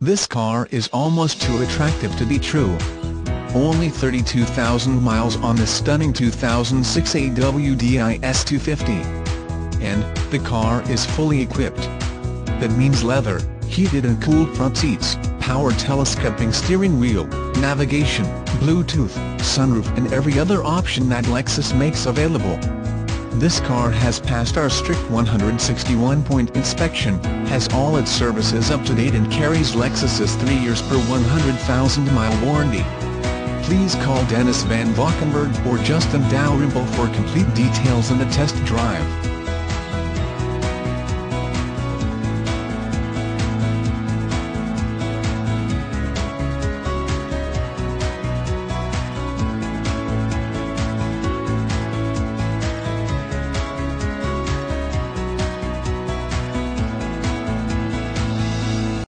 This car is almost too attractive to be true. Only 32,000 miles on this stunning 2006 AWD IS250. And, the car is fully equipped. That means leather, heated and cooled front seats, power telescoping steering wheel, navigation, Bluetooth, sunroof and every other option that Lexus makes available. This car has passed our strict 161-point inspection, has all its services up to date and carries Lexus's 3 years per 100,000-mile warranty. Please call Dennis Van Valkenburgh or Justin Dalrymple for complete details and a test drive.